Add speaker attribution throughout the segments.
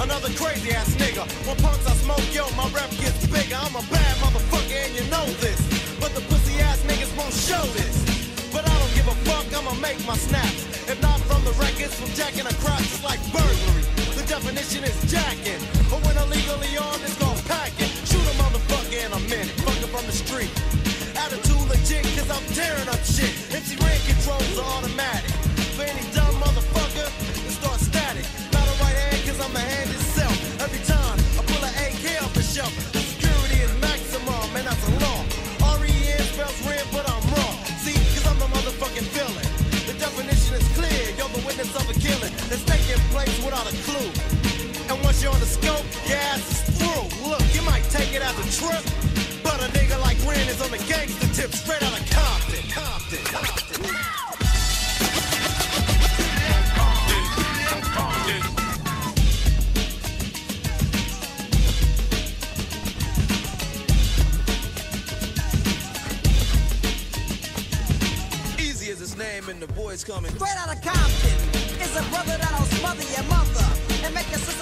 Speaker 1: Another crazy ass nigga. When punks I smoke, yo, my rep gets bigger. I'm a bad motherfucker and you know this. But the pussy ass niggas won't show this. But I don't give a fuck, I'ma make my snaps. If not from the records, from jacking across, it's like burglary. The definition is jacking. Tip, straight out of Compton. Compton. Compton. Eazy as his name and the boys coming.
Speaker 2: Straight out of Compton is a brother that'll smother your mother and make your sister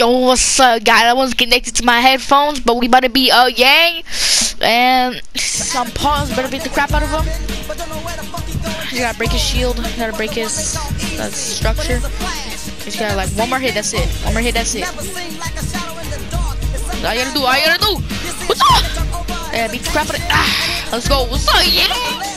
Speaker 3: Yo, what's up, guys? I wasn't connected to my headphones, but we better be uh yang, and some pause. Better beat the crap out of him. You gotta break his shield. You gotta break his uh, structure. He's got like one more hit. That's it. One more hit. That's it.
Speaker 2: A
Speaker 3: All you gotta do. All you gotta do. What's up? Yeah, beat the crap out of. Ah, let's go. What's up, yeah?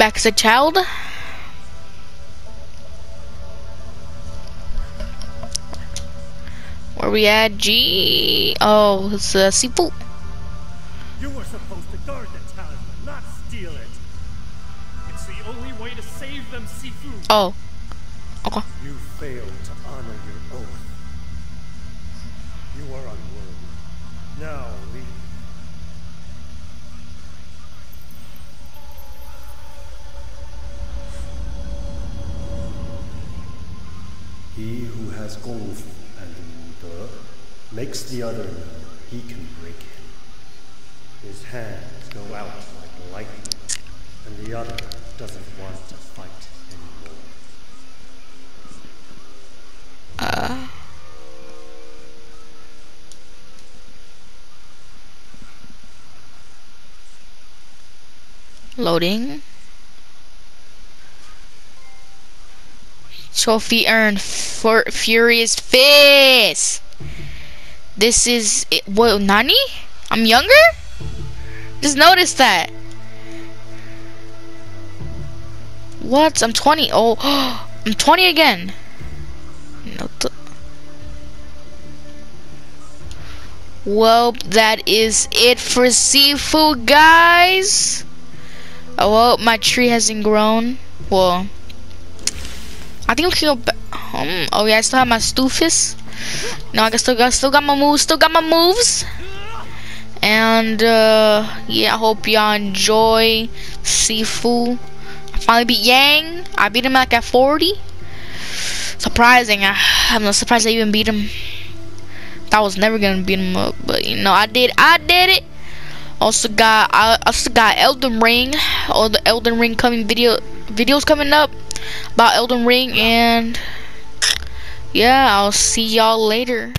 Speaker 3: Back as a child. Where we at? G. Oh, it's uh, Sifu.
Speaker 4: You were supposed to guard the talisman, not steal it. It's the only way to save them, Sifu.
Speaker 3: Oh. Okay.
Speaker 4: You failed to honor your oath. You are unworthy. Now has Fu and De makes the other know he can break him. His hands go out like lightning, and the other doesn't want to fight anymore.
Speaker 3: Uh. Loading. Trophy earned for Furious Fist. This is. What? Nani? I'm younger. Just noticed that. What? I'm 20. Oh, I'm 20 again. No. Well, that is it for Sifu, guys. Oh, well, my tree hasn't grown. Well, I think go back. Um, oh yeah, I still have my stoofus. No, I still got still got my moves. Still got my moves. And uh, yeah, I hope y'all enjoy Sifu. I finally beat Yang. I beat him like at 40. Surprising. I, I'm not surprised I even beat him. I was never gonna beat him up, but you know I did. I did it. Also got I also got Elden Ring. All the Elden Ring coming video videos coming up about Elden Ring and yeah, I'll see y'all later.